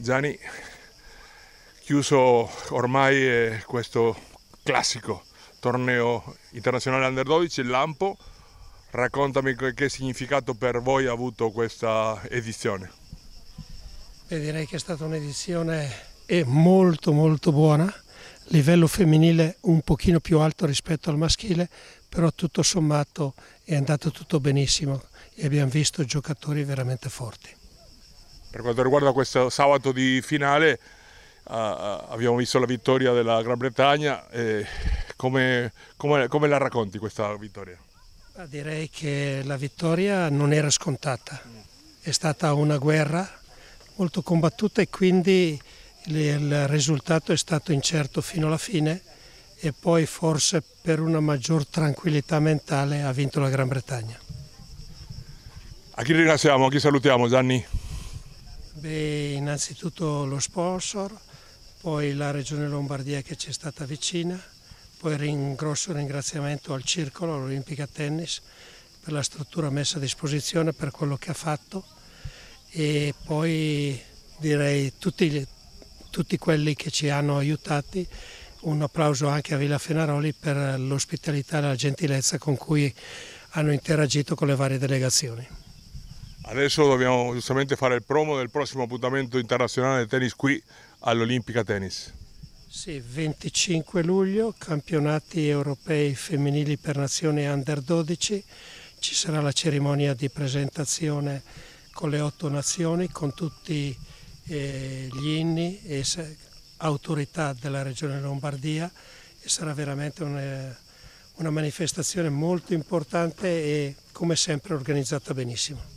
Gianni, chiuso ormai eh, questo classico torneo internazionale Under 12, il Lampo, raccontami che, significato per voi ha avuto questa edizione. Beh, direi che è stata un'edizione molto molto buona, livello femminile un pochino più alto rispetto al maschile, però tutto sommato è andato tutto benissimo e abbiamo visto giocatori veramente forti. Per quanto riguarda questo sabato di finale, uh, abbiamo visto la vittoria della Gran Bretagna. Come, come, come, la racconti questa vittoria? Direi che la vittoria non era scontata, è stata una guerra molto combattuta e quindi il risultato è stato incerto fino alla fine e poi forse per una maggior tranquillità mentale ha vinto la Gran Bretagna. A chi ringraziamo, a chi salutiamo Gianni? Beh, innanzitutto lo sponsor, poi la Regione Lombardia che ci è stata vicina, poi un grosso ringraziamento al Circolo, all'Olimpica Tennis, per la struttura messa a disposizione, per quello che ha fatto e poi direi tutti, tutti quelli che ci hanno aiutati, un applauso anche a Villa Fenaroli per l'ospitalità e la gentilezza con cui hanno interagito con le varie delegazioni. Adesso dobbiamo giustamente fare il promo del prossimo appuntamento internazionale di tennis qui all'Olimpica Tennis. Sì, 25 luglio, campionati europei femminili per nazione under 12, ci sarà la cerimonia di presentazione con le otto nazioni, con tutti eh, gli inni e autorità della regione Lombardia e sarà veramente una, una manifestazione molto importante e come sempre organizzata benissimo.